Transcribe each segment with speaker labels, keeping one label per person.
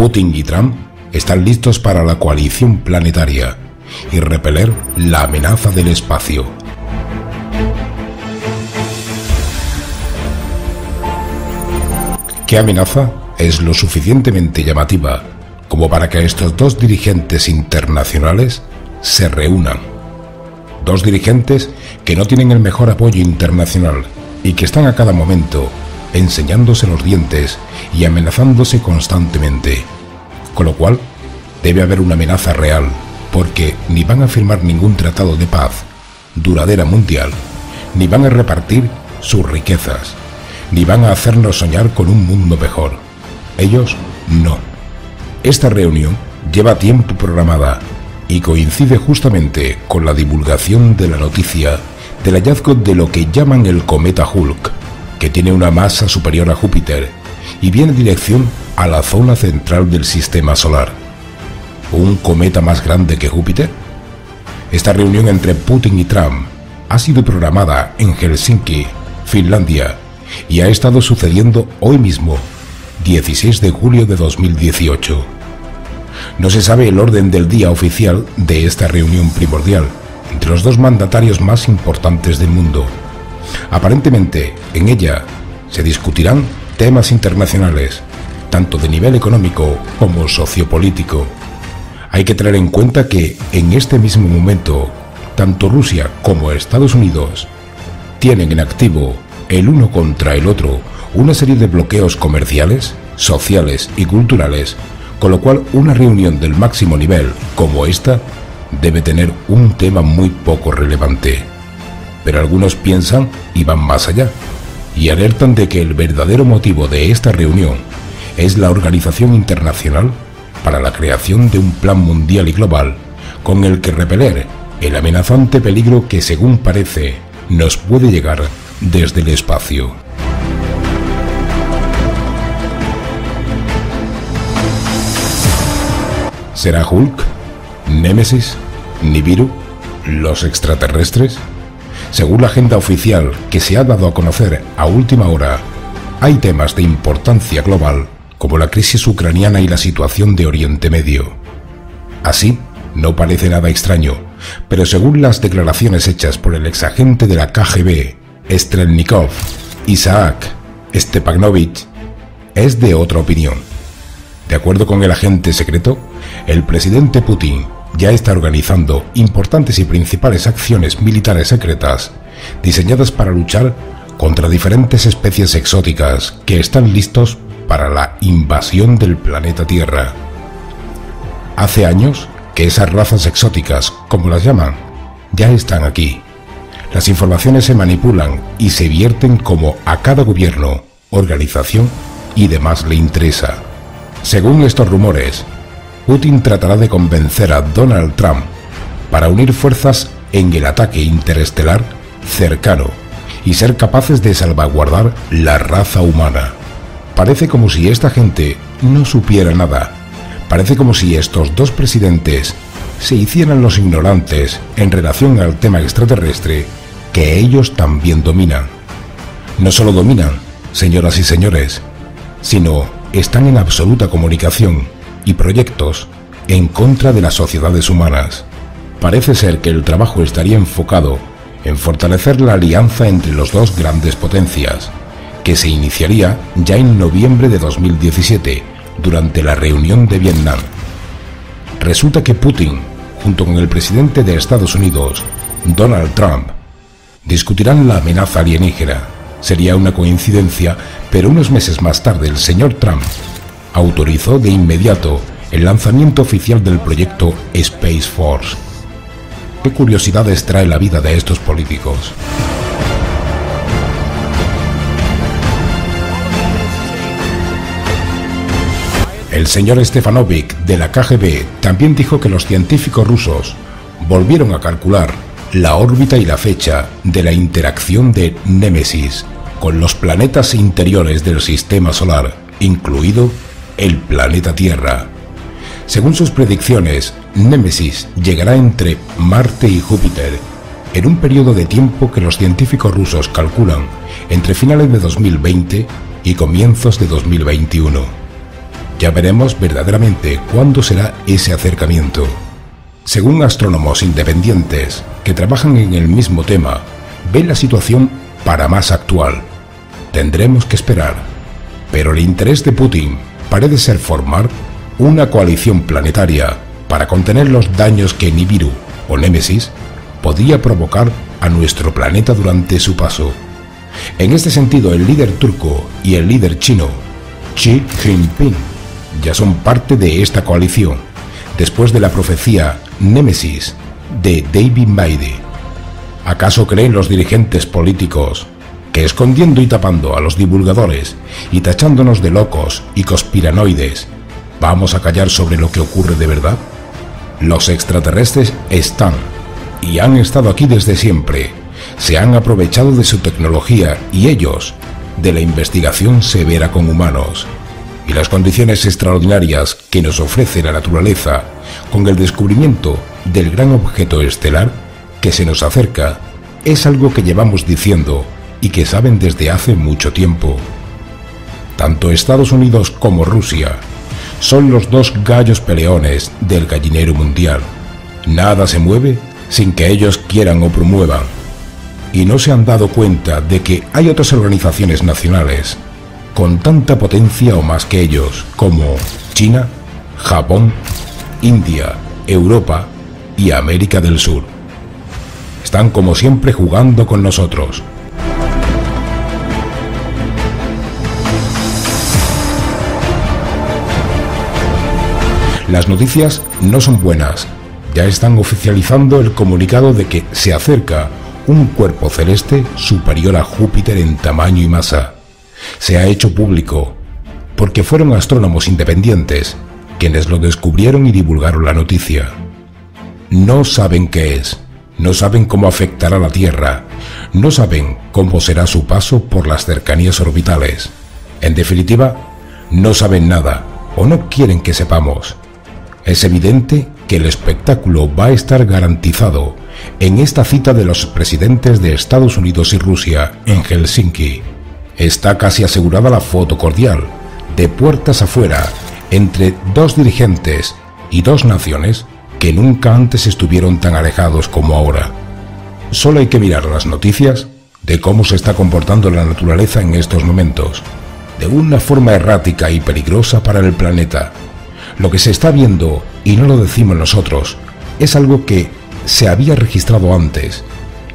Speaker 1: Putin y Trump están listos para la coalición planetaria y repeler la amenaza del espacio. ¿Qué amenaza es lo suficientemente llamativa como para que estos dos dirigentes internacionales se reúnan? Dos dirigentes que no tienen el mejor apoyo internacional y que están a cada momento enseñándose los dientes y amenazándose constantemente. Con lo cual, debe haber una amenaza real, porque ni van a firmar ningún tratado de paz duradera mundial, ni van a repartir sus riquezas, ni van a hacernos soñar con un mundo mejor. Ellos no. Esta reunión lleva tiempo programada y coincide justamente con la divulgación de la noticia del hallazgo de lo que llaman el cometa Hulk, que tiene una masa superior a Júpiter y viene en dirección a la zona central del sistema solar. ¿Un cometa más grande que Júpiter? Esta reunión entre Putin y Trump ha sido programada en Helsinki, Finlandia, y ha estado sucediendo hoy mismo, 16 de julio de 2018. No se sabe el orden del día oficial de esta reunión primordial entre los dos mandatarios más importantes del mundo. Aparentemente, en ella se discutirán temas internacionales, tanto de nivel económico como sociopolítico. Hay que tener en cuenta que en este mismo momento, tanto Rusia como Estados Unidos tienen en activo el uno contra el otro una serie de bloqueos comerciales, sociales y culturales, con lo cual una reunión del máximo nivel como esta debe tener un tema muy poco relevante. Pero algunos piensan y van más allá, y alertan de que el verdadero motivo de esta reunión es la Organización Internacional para la creación de un plan mundial y global con el que repeler el amenazante peligro que según parece nos puede llegar desde el espacio. ¿Será Hulk? ¿Némesis? ¿Nibiru? ¿Los extraterrestres? Según la agenda oficial que se ha dado a conocer a última hora, hay temas de importancia global como la crisis ucraniana y la situación de Oriente Medio. Así, no parece nada extraño, pero según las declaraciones hechas por el exagente de la KGB, Strelnikov, Isaac Stepanovich, es de otra opinión. De acuerdo con el agente secreto, el presidente Putin ya está organizando importantes y principales acciones militares secretas diseñadas para luchar contra diferentes especies exóticas que están listos para la invasión del planeta Tierra. Hace años que esas razas exóticas, como las llaman, ya están aquí. Las informaciones se manipulan y se vierten como a cada gobierno, organización y demás le interesa. Según estos rumores, Putin tratará de convencer a Donald Trump para unir fuerzas en el ataque interestelar cercano y ser capaces de salvaguardar la raza humana. Parece como si esta gente no supiera nada. Parece como si estos dos presidentes se hicieran los ignorantes en relación al tema extraterrestre que ellos también dominan. No solo dominan, señoras y señores, sino están en absoluta comunicación y proyectos en contra de las sociedades humanas. Parece ser que el trabajo estaría enfocado en fortalecer la alianza entre los dos grandes potencias, que se iniciaría ya en noviembre de 2017 durante la reunión de Vietnam. Resulta que Putin, junto con el presidente de Estados Unidos, Donald Trump, discutirán la amenaza alienígena. Sería una coincidencia, pero unos meses más tarde el señor Trump autorizó de inmediato el lanzamiento oficial del proyecto Space Force. ¿Qué curiosidades trae la vida de estos políticos? El señor Stefanovic de la KGB también dijo que los científicos rusos volvieron a calcular la órbita y la fecha de la interacción de Némesis con los planetas interiores del sistema solar, incluido el planeta Tierra. Según sus predicciones, Némesis llegará entre Marte y Júpiter en un periodo de tiempo que los científicos rusos calculan entre finales de 2020 y comienzos de 2021. Ya veremos verdaderamente cuándo será ese acercamiento. Según astrónomos independientes que trabajan en el mismo tema, ven la situación para más actual. Tendremos que esperar, pero el interés de Putin parece ser formar una coalición planetaria para contener los daños que Nibiru o Némesis podía provocar a nuestro planeta durante su paso. En este sentido, el líder turco y el líder chino, Xi Jinping, ya son parte de esta coalición, después de la profecía Némesis de David Maide. ¿Acaso creen los dirigentes políticos que escondiendo y tapando a los divulgadores y tachándonos de locos y conspiranoides, vamos a callar sobre lo que ocurre de verdad? Los extraterrestres están y han estado aquí desde siempre. Se han aprovechado de su tecnología y ellos de la investigación severa con humanos y las condiciones extraordinarias que nos ofrece la naturaleza con el descubrimiento del gran objeto estelar que se nos acerca es algo que llevamos diciendo y que saben desde hace mucho tiempo. Tanto Estados Unidos como Rusia son los dos gallos peleones del gallinero mundial. Nada se mueve sin que ellos quieran o promuevan. Y no se han dado cuenta de que hay otras organizaciones nacionales con tanta potencia o más que ellos, como China, Japón, India, Europa y América del Sur. Están como siempre jugando con nosotros. Las noticias no son buenas. Ya están oficializando el comunicado de que se acerca un cuerpo celeste superior a Júpiter en tamaño y masa. Se ha hecho público porque fueron astrónomos independientes quienes lo descubrieron y divulgaron la noticia. No saben qué es, no saben cómo afectará la Tierra, no saben cómo será su paso por las cercanías orbitales. En definitiva, no saben nada o no quieren que sepamos. Es evidente que el espectáculo va a estar garantizado en esta cita de los presidentes de Estados Unidos y Rusia en Helsinki. Está casi asegurada la foto cordial, de puertas afuera, entre dos dirigentes y dos naciones que nunca antes estuvieron tan alejados como ahora. Solo hay que mirar las noticias de cómo se está comportando la naturaleza en estos momentos, de una forma errática y peligrosa para el planeta, lo que se está viendo, y no lo decimos nosotros, es algo que se había registrado antes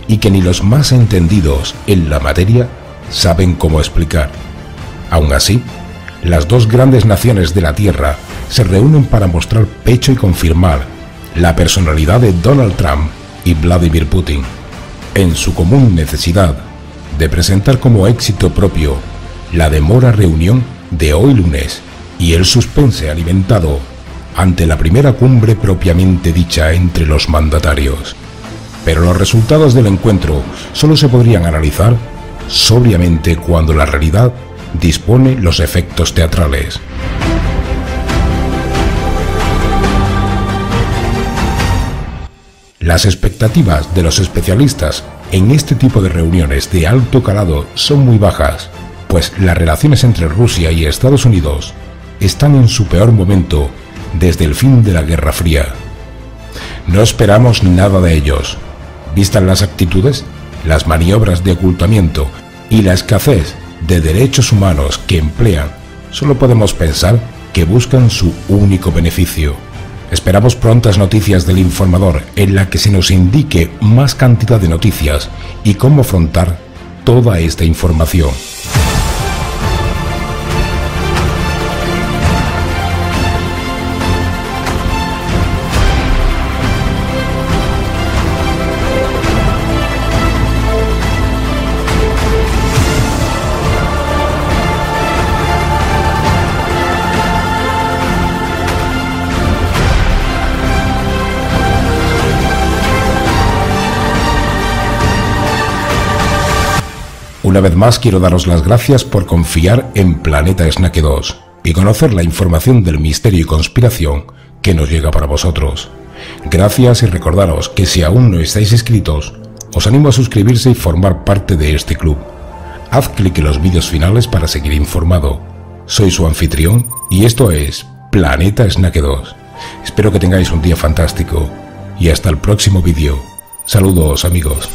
Speaker 1: y que ni los más entendidos en la materia saben cómo explicar. Aún así, las dos grandes naciones de la Tierra se reúnen para mostrar pecho y confirmar la personalidad de Donald Trump y Vladimir Putin, en su común necesidad de presentar como éxito propio la demora reunión de hoy lunes y el suspense alimentado ante la primera cumbre propiamente dicha entre los mandatarios. Pero los resultados del encuentro solo se podrían analizar sobriamente cuando la realidad dispone los efectos teatrales. Las expectativas de los especialistas en este tipo de reuniones de alto calado son muy bajas, pues las relaciones entre Rusia y Estados Unidos están en su peor momento desde el fin de la Guerra Fría. No esperamos nada de ellos. Vistas las actitudes, las maniobras de ocultamiento y la escasez de derechos humanos que emplean, solo podemos pensar que buscan su único beneficio. Esperamos prontas noticias del informador en la que se nos indique más cantidad de noticias y cómo afrontar toda esta información. Una vez más quiero daros las gracias por confiar en Planeta Snack 2 y conocer la información del misterio y conspiración que nos llega para vosotros. Gracias y recordaros que si aún no estáis inscritos, os animo a suscribirse y formar parte de este club. Haz clic en los vídeos finales para seguir informado. Soy su anfitrión y esto es Planeta Snack 2. Espero que tengáis un día fantástico y hasta el próximo vídeo. Saludos amigos.